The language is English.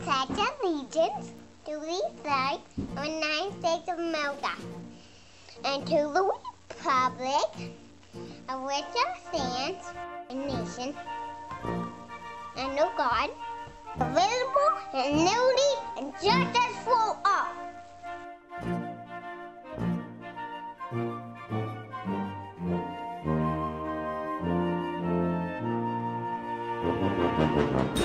pledge allegiance to the flag of the United States of America and to the republic of which I stand, a nation, and no God, available and liberty and justice for all. Thank